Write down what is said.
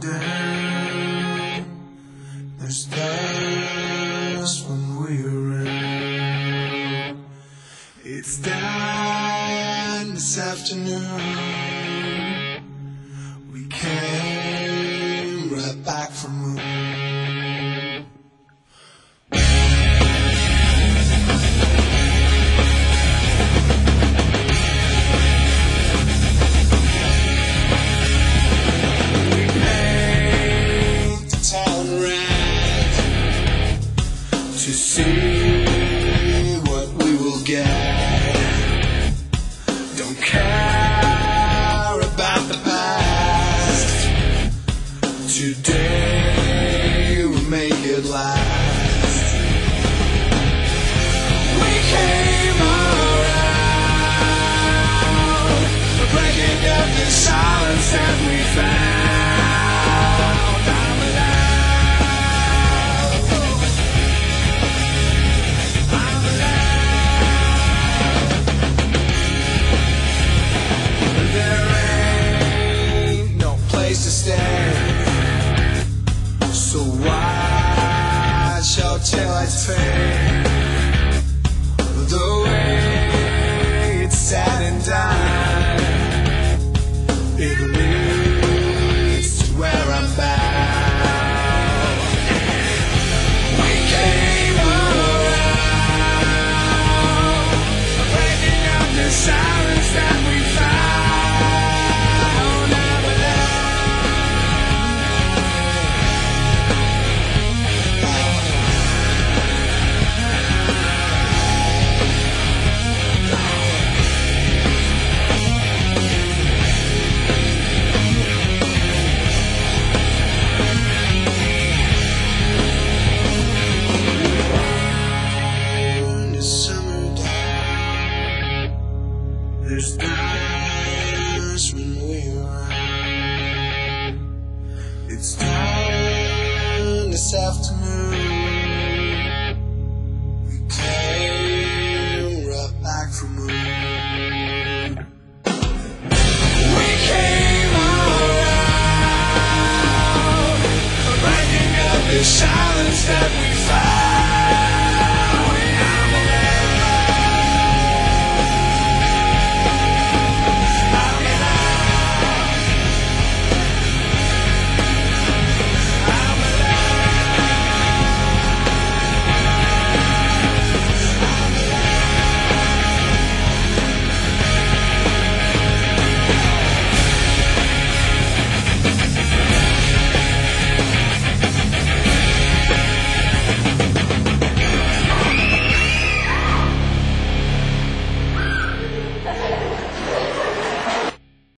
summer day. There's dust when we're in. It's done this afternoon. We came right back from we it leads There's dust when we're out. It's done this afternoon. We came right back from moon. We came around, breaking up the silence that we